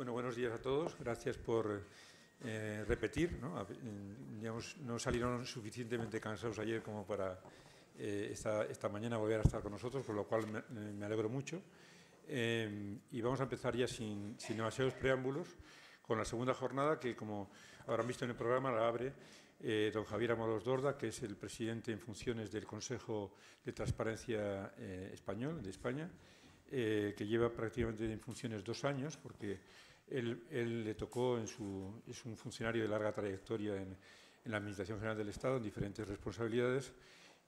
Bueno, buenos días a todos. Gracias por eh, repetir. ¿no? Digamos, no salieron suficientemente cansados ayer como para eh, esta, mañana volver a estar con nosotros, por lo cual me, me alegro mucho. Eh, y vamos a empezar ya sin, demasiados preámbulos con la segunda jornada que, como habrán visto en el programa, la abre eh, don Javier Amoros Dorda, que es el presidente en funciones del Consejo de Transparencia eh, Español, de España, que lleva prácticamente en funciones dos años, porque él, le tocó, en su, es un funcionario de larga trayectoria en, la Administración General del Estado, en diferentes responsabilidades,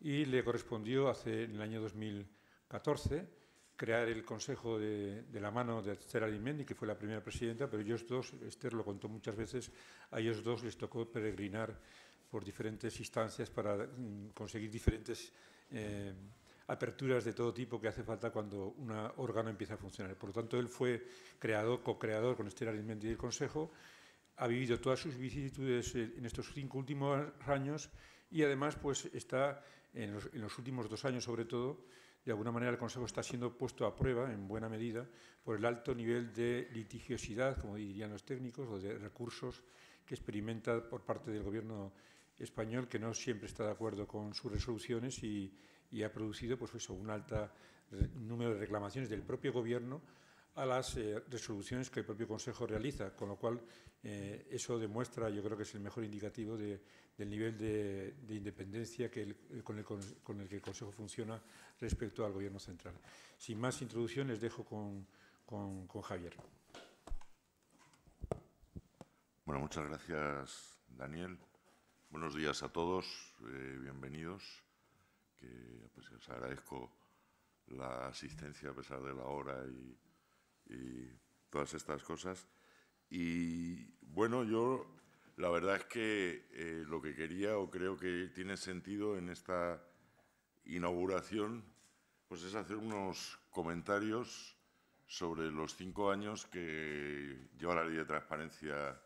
y le correspondió hace, en el año 2014 crear el consejo de, de la mano de Esther Alimendi, que fue la primera presidenta, pero ellos dos, Esther lo contó muchas veces, a ellos dos les tocó peregrinar por diferentes instancias para mm, conseguir diferentes eh, aperturas de todo tipo que hace falta cuando un órgano empieza a funcionar. Por lo tanto, él fue creador, co-creador con Esther Alimendi del Consejo, ha vivido todas sus vicisitudes en estos cinco últimos años y además pues está en los, en los últimos dos años sobre todo de alguna manera el Consejo está siendo puesto a prueba, en buena medida, por el alto nivel de litigiosidad, como dirían los técnicos, o de recursos que experimenta por parte del Gobierno español, que no siempre está de acuerdo con sus resoluciones y, y ha producido pues, eso, un alto número de reclamaciones del propio Gobierno a las eh, resoluciones que el propio Consejo realiza, con lo cual eh, eso demuestra, yo creo que es el mejor indicativo de, del nivel de, de independencia que con, el, que el Consejo funciona respecto al Gobierno central. Sin más introducción, les dejo con, con, con Javier. Bueno, muchas gracias, Daniel. Buenos días a todos, eh, bienvenidos. Que pues, os agradezco la asistencia a pesar de la hora y y todas estas cosas. Y bueno, yo la verdad es que eh, lo que quería o creo que tiene sentido en esta inauguración pues es hacer unos comentarios sobre los cinco años que lleva la ley de transparencia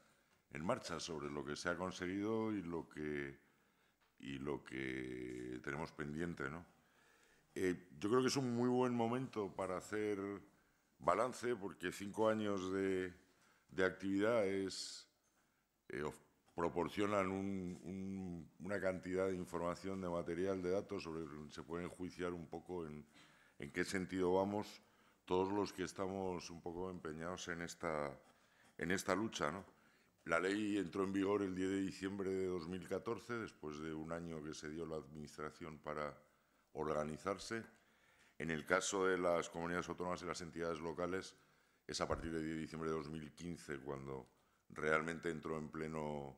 en marcha, sobre lo que se ha conseguido y lo que, y lo que tenemos pendiente. ¿no? Eh, yo creo que es un muy buen momento para hacer balance, porque cinco años de, de actividad es, eh, proporcionan un, un, una cantidad de información, de material, de datos, sobre se puede enjuiciar un poco en, en qué sentido vamos todos los que estamos un poco empeñados en esta, en esta lucha. ¿no? La ley entró en vigor el 10 de diciembre de 2014, después de un año que se dio la Administración para organizarse en el caso de las comunidades autónomas y las entidades locales, es a partir del 10 de diciembre de 2015 cuando realmente entró en pleno,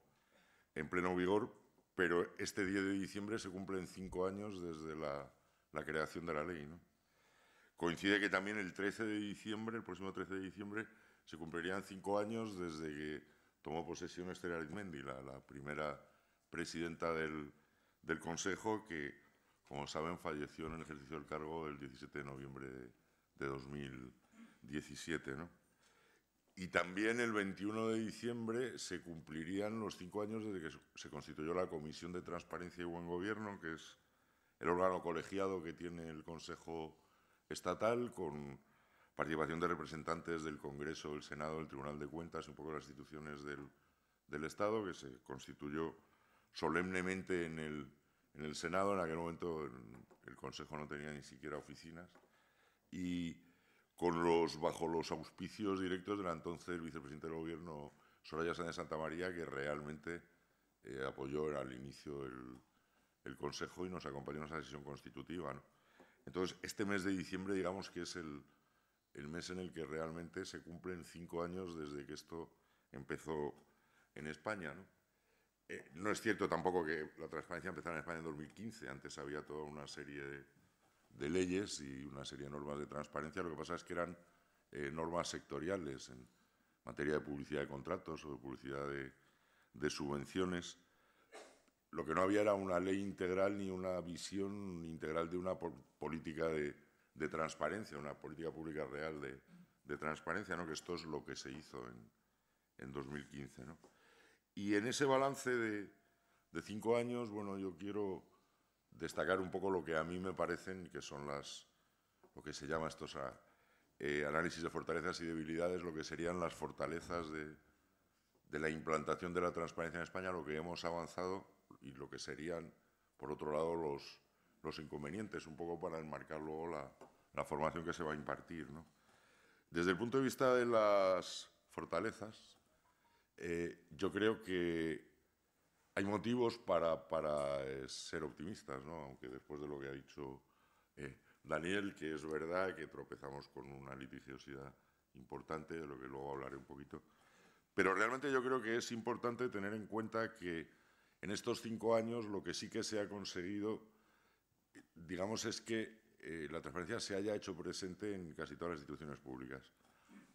en pleno vigor, pero este 10 de diciembre se cumplen cinco años desde la, creación de la ley. Coincide que también el 13 de diciembre, el próximo 13 de diciembre, se cumplirían cinco años desde que tomó posesión Esther Arizmendi, la, la primera presidenta del, Consejo, que como saben, falleció en el ejercicio del cargo el 17 de noviembre de, de 2017. ¿no? Y también el 21 de diciembre se cumplirían los cinco años desde que se constituyó la Comisión de Transparencia y Buen Gobierno, que es el órgano colegiado que tiene el Consejo Estatal, con participación de representantes del Congreso, del Senado, del Tribunal de Cuentas un poco las instituciones del, del Estado, que se constituyó solemnemente en el en el Senado, en aquel momento el Consejo no tenía ni siquiera oficinas, y con los, bajo los auspicios directos de la entonces vicepresidente del Gobierno, Soraya Sánchez de Santa María, que realmente eh, apoyó al inicio el, Consejo y nos acompañó en esa sesión constitutiva. Entonces, este mes de diciembre, digamos que es el, el mes en el que realmente se cumplen cinco años desde que esto empezó en España. ¿no? Eh, no es cierto tampoco que la transparencia empezara en España en 2015. Antes había toda una serie de, leyes y una serie de normas de transparencia. Lo que pasa es que eran eh, normas sectoriales en materia de publicidad de contratos o de publicidad de subvenciones. Lo que no había era una ley integral ni una visión integral de una política de, de, transparencia, una política pública real de, de, transparencia, ¿no? que esto es lo que se hizo en, en 2015. ¿no? Y en ese balance de, de, cinco años, bueno, yo quiero destacar un poco lo que a mí me parecen que son las, lo que se llama estos eh, análisis de fortalezas y debilidades, lo que serían las fortalezas de, de la implantación de la transparencia en España, lo que hemos avanzado y lo que serían, por otro lado, los, los inconvenientes, un poco para enmarcar luego la, la formación que se va a impartir. ¿no? Desde el punto de vista de las fortalezas, eh, yo creo que hay motivos para, para eh, ser optimistas, ¿no? aunque después de lo que ha dicho eh, Daniel, que es verdad que tropezamos con una litigiosidad importante, de lo que luego hablaré un poquito, pero realmente yo creo que es importante tener en cuenta que en estos cinco años lo que sí que se ha conseguido, digamos, es que eh, la transparencia se haya hecho presente en casi todas las instituciones públicas.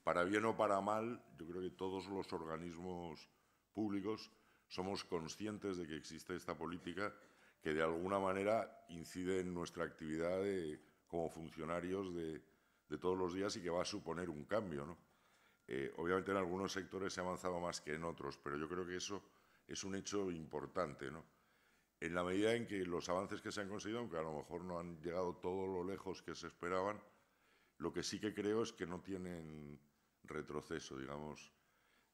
Para bien o para mal, yo creo que todos los organismos públicos somos conscientes de que existe esta política que de alguna manera incide en nuestra actividad como funcionarios de, todos los días y que va a suponer un cambio. Eh, obviamente en algunos sectores se ha avanzado más que en otros, pero yo creo que eso es un hecho importante. ¿no? En la medida en que los avances que se han conseguido, aunque a lo mejor no han llegado todo lo lejos que se esperaban, lo que sí que creo es que no tienen retroceso, digamos.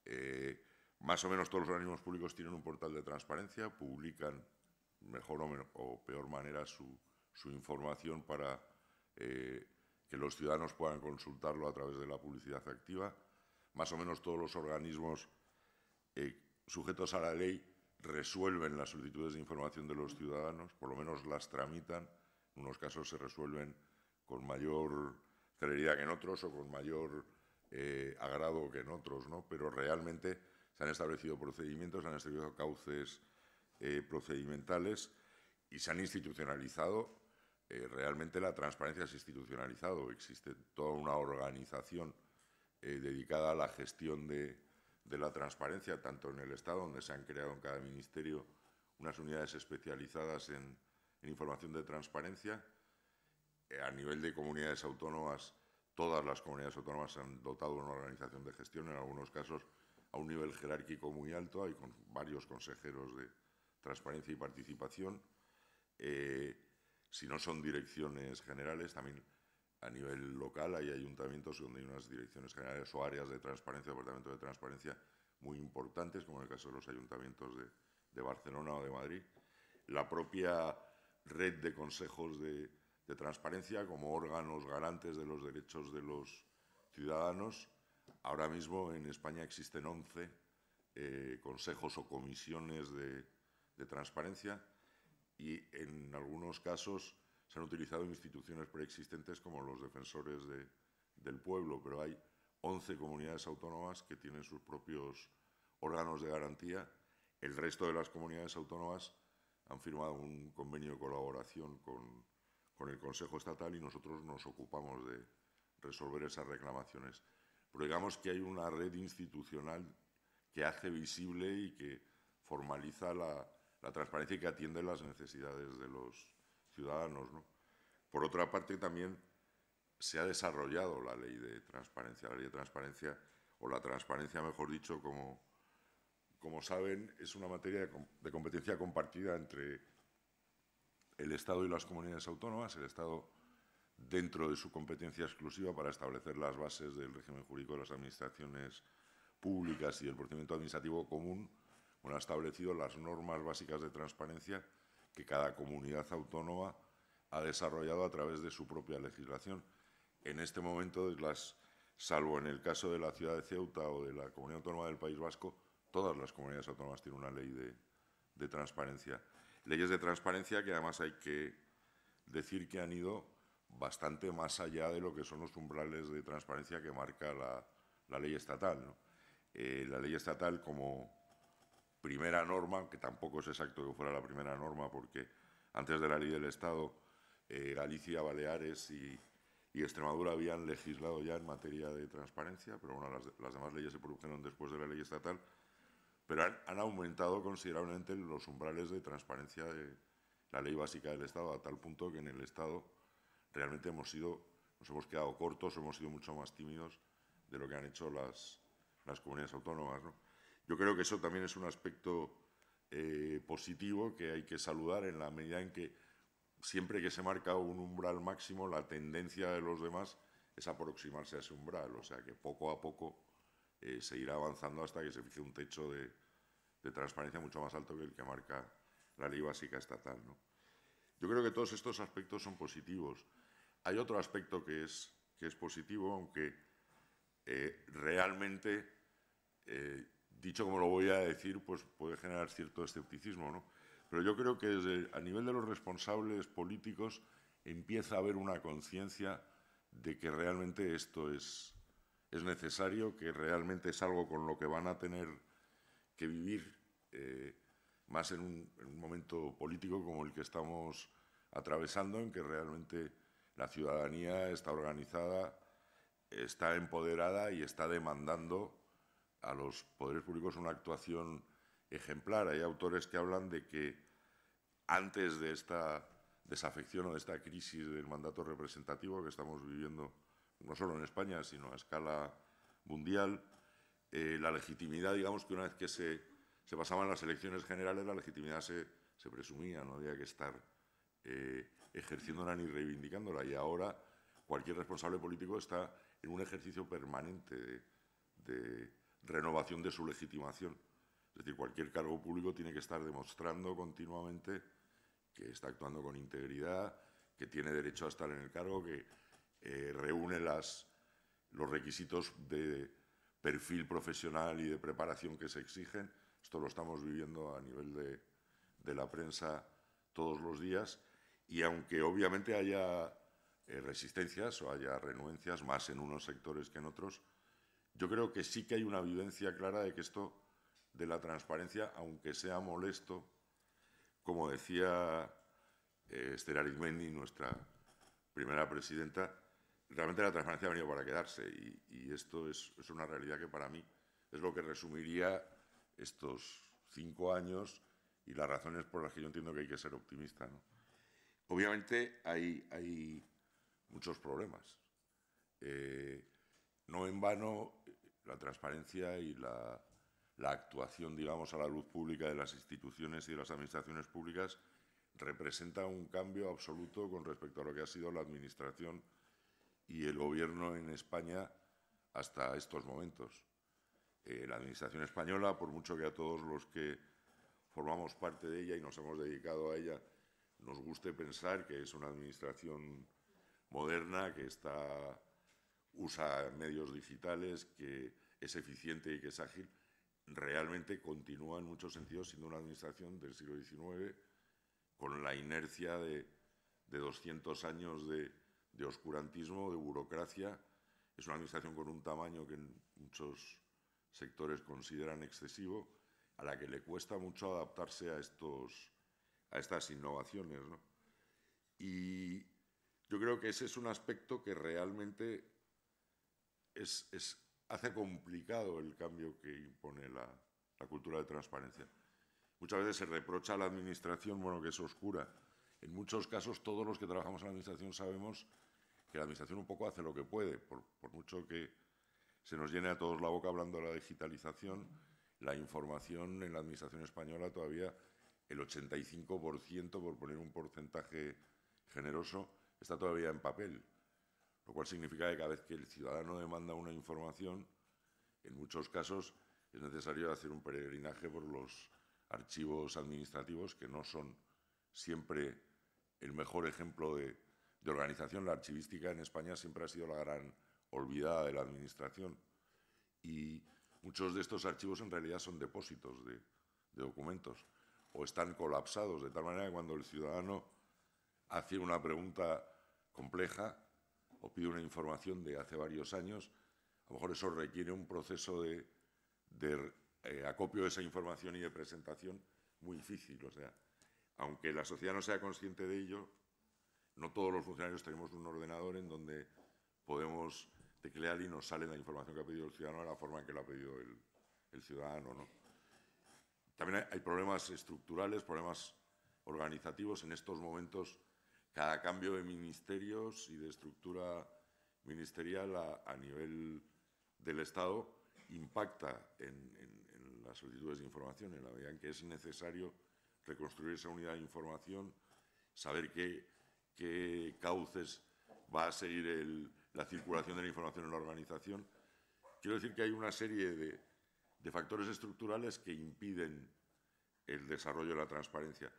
Eh, más o menos todos los organismos públicos tienen un portal de transparencia, publican mejor o, peor manera su, información para eh, que los ciudadanos puedan consultarlo a través de la publicidad activa. Más o menos todos los organismos eh, sujetos a la ley resuelven las solicitudes de información de los ciudadanos, por lo menos las tramitan, en unos casos se resuelven con mayor celeridad que en otros o con mayor eh, agrado que en otros, ¿no? pero realmente se han establecido procedimientos, se han establecido cauces eh, procedimentales y se han institucionalizado. Eh, realmente la transparencia se ha institucionalizado, existe toda una organización dedicada a la gestión de, de la transparencia, tanto en el Estado, donde se han creado en cada ministerio unas unidades especializadas en, información de transparencia. Eh, a nivel de comunidades autónomas, todas las comunidades autónomas han dotado una organización de gestión, en algunos casos a un nivel jerárquico muy alto, hay con varios consejeros de transparencia y participación. Eh, si no son direcciones generales, también a nivel local hay ayuntamientos donde hay unas direcciones generales o áreas de transparencia, departamento de transparencia muy importantes, como en el caso de los ayuntamientos de, Barcelona o de Madrid. La propia red de consejos de, transparencia como órganos garantes de los derechos de los ciudadanos. Ahora mismo en España existen 11 eh, consejos o comisiones de, de transparencia y en algunos casos se han utilizado instituciones preexistentes como los defensores del pueblo, pero hay 11 comunidades autónomas que tienen sus propios órganos de garantía. El resto de las comunidades autónomas han firmado un convenio de colaboración con, con el Consejo Estatal y nosotros nos ocupamos de resolver esas reclamaciones. Pero digamos que hay una red institucional que hace visible y que formaliza la, la transparencia y que atiende las necesidades de los, Por otra parte, también se ha desarrollado la ley de transparencia. La ley de transparencia, o la transparencia, mejor dicho, como, saben, es una materia de, competencia compartida entre el Estado y las comunidades autónomas. El Estado dentro de su competencia exclusiva para establecer las bases del régimen jurídico de las administraciones públicas y el procedimiento administrativo común, ha establecido las normas básicas de transparencia que cada comunidad autónoma ha desarrollado a través de su propia legislación. En este momento, las, salvo en el caso de la ciudad de Ceuta o de la comunidad autónoma del País Vasco, todas las comunidades autónomas tienen una ley de, transparencia. Leyes de transparencia que además hay que decir que han ido bastante más allá de lo que son los umbrales de transparencia que marca la, ley estatal. Eh, la ley estatal, como primera norma, que tampoco es exacto que fuera la primera norma, porque antes de la ley del Estado, eh, Galicia, Baleares y, Extremadura habían legislado ya en materia de transparencia, pero bueno, las, demás leyes se produjeron después de la ley estatal, pero han, aumentado considerablemente los umbrales de transparencia de la ley básica del Estado, a tal punto que en el Estado realmente hemos sido, nos hemos quedado cortos, hemos sido mucho más tímidos de lo que han hecho las, las comunidades autónomas. ¿no? Yo creo que eso también es un aspecto eh, positivo que hay que saludar en la medida en que siempre que se marca un umbral máximo, la tendencia de los demás es aproximarse a ese umbral, o sea que poco a poco eh, se irá avanzando hasta que se fije un techo de, transparencia mucho más alto que el que marca la ley básica estatal. Yo creo que todos estos aspectos son positivos. Hay otro aspecto que es, positivo, aunque eh, realmente, dicho como lo voy a decir, pues puede generar cierto escepticismo. ¿no? Pero yo creo que desde, a nivel de los responsables políticos empieza a haber una conciencia de que realmente esto es, es necesario, que realmente es algo con lo que van a tener que vivir eh, más en un, momento político como el que estamos atravesando, en que realmente la ciudadanía está organizada, está empoderada y está demandando a los poderes públicos una actuación ejemplar. Hay autores que hablan de que antes de esta desafección o de esta crisis del mandato representativo que estamos viviendo, no solo en España, sino a escala mundial, eh, la legitimidad, digamos que una vez que se, se, pasaban las elecciones generales, la legitimidad se, se presumía, no había que estar eh, ejerciéndola ni reivindicándola. Y ahora cualquier responsable político está en un ejercicio permanente de, de renovación de su legitimación. Es decir, cualquier cargo público tiene que estar demostrando continuamente que está actuando con integridad, que tiene derecho a estar en el cargo, que eh, reúne los requisitos de perfil profesional y de preparación que se exigen. Esto lo estamos viviendo a nivel de, de la prensa todos los días y aunque obviamente haya eh, resistencias o haya renuencias, más en unos sectores que en otros, yo creo que sí que hay una vivencia clara de que esto de la transparencia, aunque sea molesto, como decía eh, Esther Arizmendi, nuestra primera presidenta, realmente la transparencia ha venido para quedarse y, esto es, una realidad que para mí es lo que resumiría estos cinco años y las razones por las que yo entiendo que hay que ser optimista. Obviamente hay, muchos problemas. Eh, no en vano la transparencia y la actuación, digamos, a la luz pública de las instituciones y de las administraciones públicas representa un cambio absoluto con respecto a lo que ha sido la Administración y el Gobierno en España hasta estos momentos. Eh, la Administración española, por mucho que a todos los que formamos parte de ella y nos hemos dedicado a ella nos guste pensar que es una Administración moderna, que está, usa medios digitales, que es eficiente y que es ágil, realmente continúa en muchos sentidos siendo una administración del siglo XIX con la inercia de, 200 años de, oscurantismo, de burocracia. Es una administración con un tamaño que muchos sectores consideran excesivo, a la que le cuesta mucho adaptarse a, estos, a estas innovaciones. Y yo creo que ese es un aspecto que realmente es, hace complicado el cambio que impone la, cultura de transparencia. Muchas veces se reprocha a la Administración bueno, que es oscura. En muchos casos, todos los que trabajamos en la Administración sabemos que la Administración un poco hace lo que puede, por, mucho que se nos llene a todos la boca hablando de la digitalización, la información en la Administración española todavía el 85%, por poner un porcentaje generoso, está todavía en papel lo cual significa que cada vez que el ciudadano demanda una información, en muchos casos es necesario hacer un peregrinaje por los archivos administrativos que no son siempre el mejor ejemplo de, organización. La archivística en España siempre ha sido la gran olvidada de la Administración y muchos de estos archivos en realidad son depósitos de, documentos o están colapsados de tal manera que cuando el ciudadano hace una pregunta compleja o pide una información de hace varios años, a lo mejor eso requiere un proceso de, eh, acopio de esa información y de presentación muy difícil. O sea, aunque la sociedad no sea consciente de ello, no todos los funcionarios tenemos un ordenador en donde podemos teclear y nos sale la información que ha pedido el ciudadano de la forma en que la ha pedido el, ciudadano. ¿no? También hay problemas estructurales, problemas organizativos. En estos momentos cada cambio de ministerios y de estructura ministerial a, nivel del Estado impacta en, las solicitudes de información, en la medida en que es necesario reconstruir esa unidad de información, saber qué, cauces va a seguir la circulación de la información en la organización. Quiero decir que hay una serie de factores estructurales que impiden el desarrollo de la transparencia.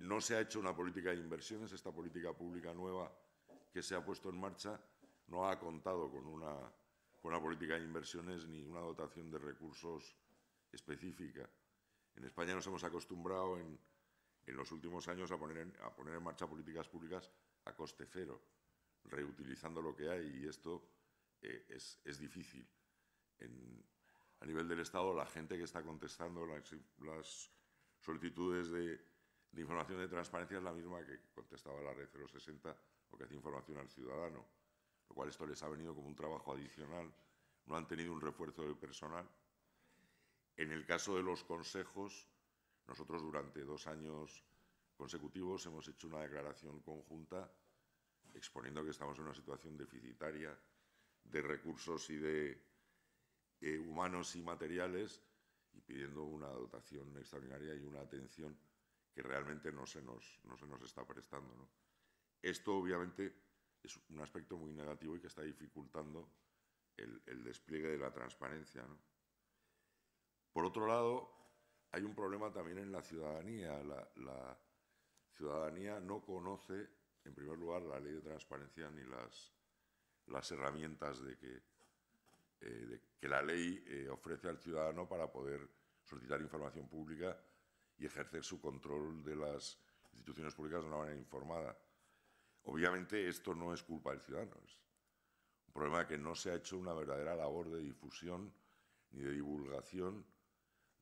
No se ha hecho una política de inversiones, esta política pública nueva que se ha puesto en marcha no ha contado con una, política de inversiones ni una dotación de recursos específica. En España nos hemos acostumbrado en, los últimos años a poner, en, marcha políticas públicas a coste cero, reutilizando lo que hay y esto eh, es, difícil. A nivel del Estado, la gente que está contestando las solicitudes de, de, información de transparencia es la misma que contestaba la red 060 o que hace información al ciudadano, lo cual esto les ha venido como un trabajo adicional, no han tenido un refuerzo de personal. En el caso de los consejos, nosotros durante dos años consecutivos hemos hecho una declaración conjunta exponiendo que estamos en una situación deficitaria de recursos y de eh, humanos y materiales y pidiendo una dotación extraordinaria y una atención que realmente no se nos, no se nos está prestando. ¿no? Esto, obviamente, es un aspecto muy negativo y que está dificultando el, el despliegue de la transparencia. ¿no? Por otro lado, hay un problema también en la ciudadanía. La, ciudadanía no conoce, en primer lugar, la ley de transparencia ni las, las herramientas de que, eh, que la ley eh, ofrece al ciudadano para poder solicitar información pública y ejercer su control de las instituciones públicas de una manera informada. Obviamente esto no es culpa del ciudadano, es un problema que no se ha hecho una verdadera labor de difusión ni de divulgación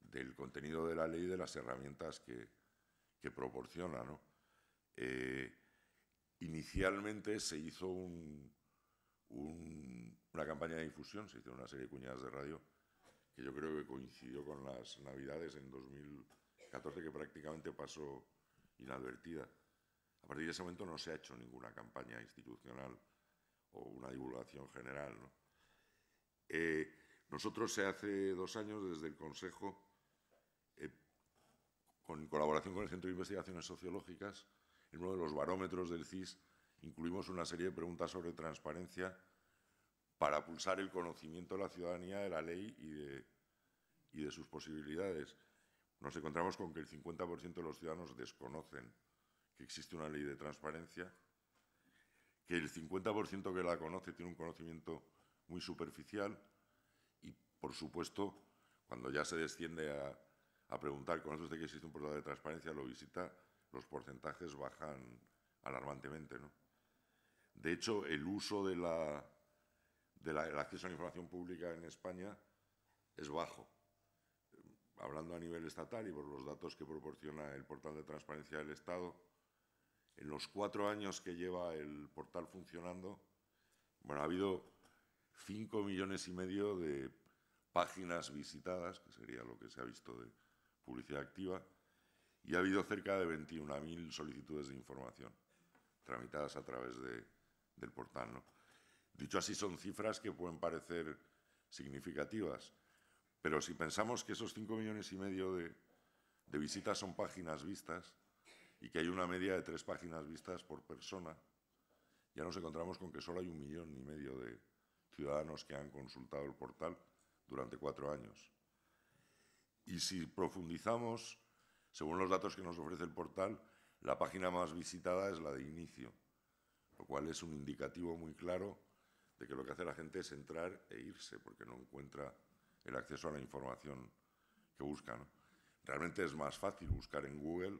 del contenido de la ley y de las herramientas que, que proporciona. ¿no? Eh, inicialmente se hizo un, un, una campaña de difusión, se hicieron una serie de cuñadas de radio que yo creo que coincidió con las Navidades en 2014, que prácticamente pasó inadvertida. A partir de ese momento no se ha hecho ninguna campaña institucional o una divulgación general. Eh, nosotros hace dos años desde el Consejo eh, con colaboración con el Centro de Investigaciones Sociológicas, en uno de los barómetros del CIS incluimos una serie de preguntas sobre transparencia para pulsar el conocimiento de la ciudadanía de la ley y de sus posibilidades. Nos encontramos con que el 50% de los ciudadanos desconocen que existe una ley de transparencia, que el 50% que la conoce tiene un conocimiento muy superficial y, por supuesto, cuando ya se desciende a, a preguntar, ¿conoce usted que existe un portal de transparencia? Lo visita, los porcentajes bajan alarmantemente. ¿no? De hecho, el uso de la, de la, el acceso a la información pública en España es bajo. Hablando a nivel estatal y por los datos que proporciona el portal de transparencia del Estado, en los cuatro años que lleva el portal funcionando, bueno, ha habido cinco millones y medio de páginas visitadas, que sería lo que se ha visto de publicidad activa, y ha habido cerca de 21.000 solicitudes de información tramitadas a través de, del portal. Dicho así, son cifras que pueden parecer significativas, pero si pensamos que esos 5 millones y medio de, de visitas son páginas vistas y que hay una media de tres páginas vistas por persona, ya nos encontramos con que solo hay un millón y medio de ciudadanos que han consultado el portal durante cuatro años. Y si profundizamos, según los datos que nos ofrece el portal, la página más visitada es la de inicio, lo cual es un indicativo muy claro de que lo que hace la gente es entrar e irse porque no encuentra el acceso a la información que busca. ¿no? Realmente es más fácil buscar en Google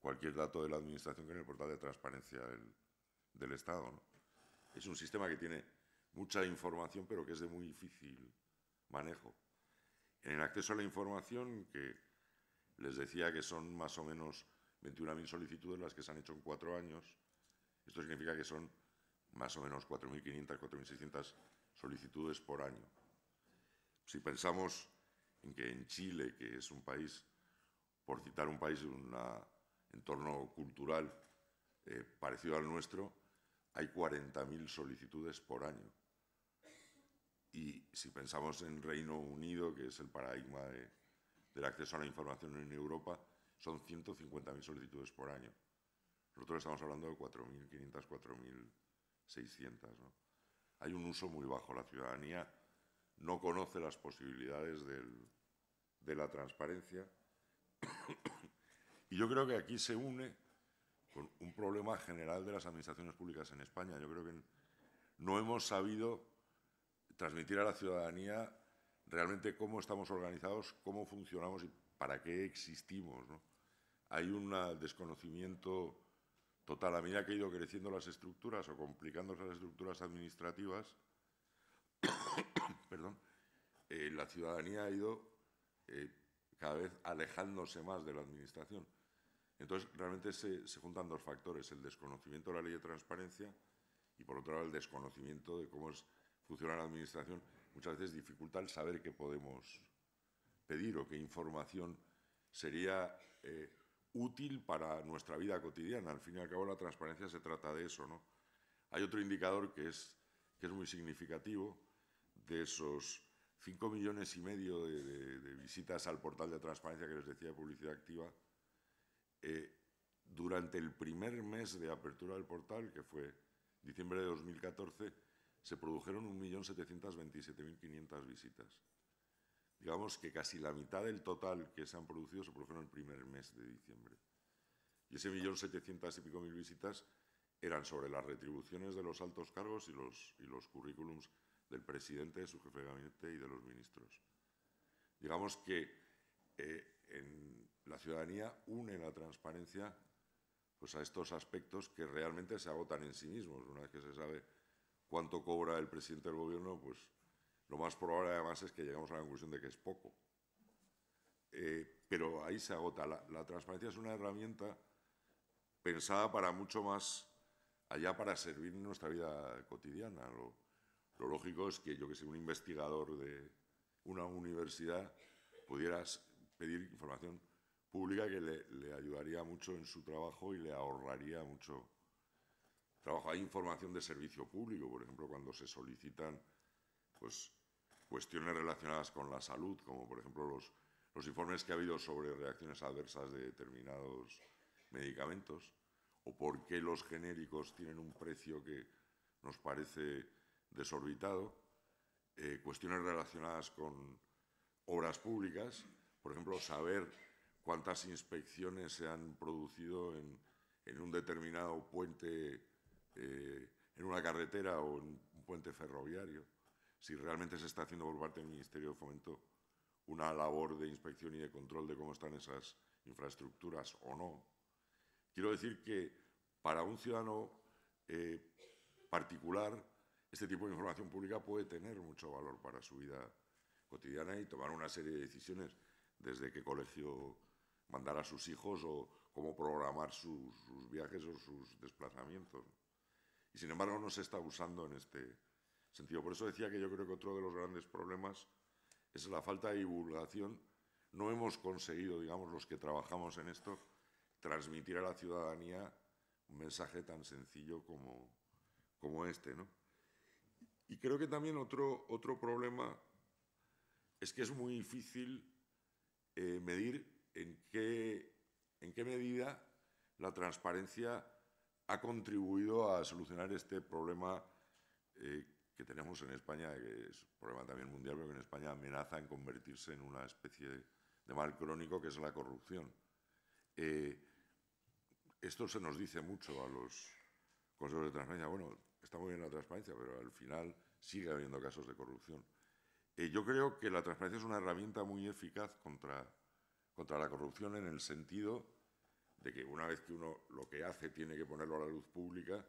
cualquier dato de la Administración que en el portal de transparencia del, Estado. Es un sistema que tiene mucha información, pero que es de muy difícil manejo. En el acceso a la información, que les decía que son más o menos 21.000 solicitudes las que se han hecho en cuatro años, esto significa que son más o menos 4.500, 4.600 solicitudes por año. Si pensamos en que en Chile, que es un país, por citar un país de un entorno cultural eh, parecido al nuestro, hay 40.000 solicitudes por año. Y si pensamos en Reino Unido, que es el paradigma de, del acceso a la información en Europa, son 150.000 solicitudes por año. Nosotros estamos hablando de 4.500, 4.600. ¿no? hay un uso muy bajo. La ciudadanía no conoce las posibilidades de la transparencia. y yo creo que aquí se une con un problema general de las administraciones públicas en España. Yo creo que no hemos sabido transmitir a la ciudadanía realmente cómo estamos organizados, cómo funcionamos y para qué existimos. Hay un desconocimiento total. A medida que han ido creciendo las estructuras o complicándose las estructuras administrativas, perdón, eh, la ciudadanía ha ido eh, cada vez alejándose más de la administración. Entonces, realmente se, juntan dos factores, el desconocimiento de la ley de transparencia y, por otro lado, el desconocimiento de cómo funciona la administración. Muchas veces dificulta el saber qué podemos pedir o qué información sería eh, útil para nuestra vida cotidiana. Al fin y al cabo, la transparencia se trata de eso. ¿no? Hay otro indicador que es, que es muy significativo de esos 5 millones y medio de, visitas al portal de transparencia que les decía de publicidad activa. Eh, durante el primer mes de apertura del portal, que fue diciembre de 2014, se produjeron 1.727.500 visitas digamos que casi la mitad del total que se han producido se produjeron el primer mes de diciembre. Y ese millón setecientas y pico mil visitas eran sobre las retribuciones de los altos cargos y los, y los currículums del presidente, de su jefe de gabinete y de los ministros. Digamos que eh, la ciudadanía une la transparencia pues, a estos aspectos que realmente se agotan en sí mismos. Una vez que se sabe cuánto cobra el presidente del gobierno, pues lo más probable además es que llegamos a la conclusión de que es poco. Eh, pero ahí se agota. La, transparencia es una herramienta pensada para mucho más allá para servir en nuestra vida cotidiana. Lógico es que yo que soy un investigador de una universidad pudieras pedir información pública que le, le, ayudaría mucho en su trabajo y le ahorraría mucho trabajo. Hay información de servicio público, por ejemplo, cuando se solicitan pues, cuestiones relacionadas con la salud, como por ejemplo los, los informes que ha habido sobre reacciones adversas de determinados medicamentos, o por qué los genéricos tienen un precio que nos parece desorbitado, eh, cuestiones relacionadas con obras públicas, por ejemplo, saber cuántas inspecciones se han producido en, un determinado puente, eh, en una carretera o en un puente ferroviario si realmente se está haciendo por parte del Ministerio de Fomento una labor de inspección y de control de cómo están esas infraestructuras o no. Quiero decir que para un ciudadano eh, particular, este tipo de información pública puede tener mucho valor para su vida cotidiana y tomar una serie de decisiones, desde qué colegio mandar a sus hijos o cómo programar sus, viajes o sus desplazamientos. Y sin embargo no se está usando en este, sentido. Por eso decía que yo creo que otro de los grandes problemas es la falta de divulgación. No hemos conseguido, digamos, los que trabajamos en esto, transmitir a la ciudadanía un mensaje tan sencillo como, como este. ¿no? Y creo que también otro, otro problema es que es muy difícil eh, medir en qué, en qué medida la transparencia ha contribuido a solucionar este problema eh, que tenemos en España, que es un problema también mundial, pero que en España amenaza en convertirse en una especie de, mal crónico, que es la corrupción. Eh, esto se nos dice mucho a los consejos de transparencia. Bueno, está muy bien la transparencia, pero al final sigue habiendo casos de corrupción. Eh, yo creo que la transparencia es una herramienta muy eficaz contra, contra la corrupción en el sentido de que una vez que uno lo que hace tiene que ponerlo a la luz pública,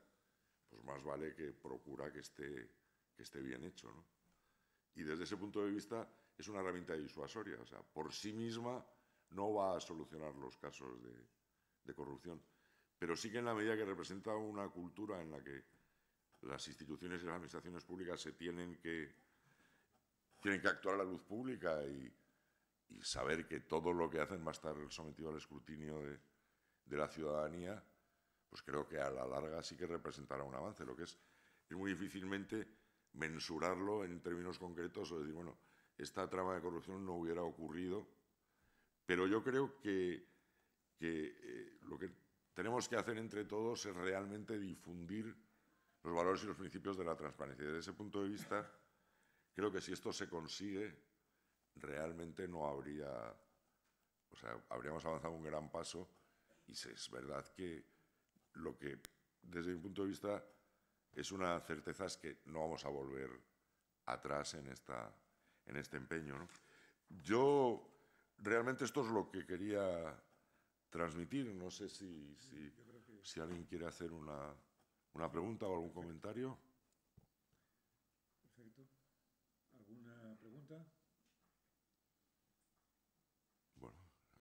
pues más vale que procura que esté que esté bien hecho. ¿no? Y desde ese punto de vista es una herramienta disuasoria, o sea, por sí misma no va a solucionar los casos de, de corrupción, pero sí que en la medida que representa una cultura en la que las instituciones y las administraciones públicas se tienen que, tienen que actuar a la luz pública y, saber que todo lo que hacen va a estar sometido al escrutinio de, de, la ciudadanía, pues creo que a la larga sí que representará un avance. Lo que es, es muy difícilmente mensurarlo en términos concretos o decir, bueno, esta trama de corrupción no hubiera ocurrido, pero yo creo que, que eh, lo que tenemos que hacer entre todos es realmente difundir los valores y los principios de la transparencia. Desde ese punto de vista, creo que si esto se consigue, realmente no habría, o sea, habríamos avanzado un gran paso y es verdad que lo que, desde mi punto de vista, es una certeza es que no vamos a volver atrás en, esta, en este empeño. Yo, realmente esto es lo que quería transmitir. No sé si, si, si alguien quiere hacer una, una pregunta o algún comentario.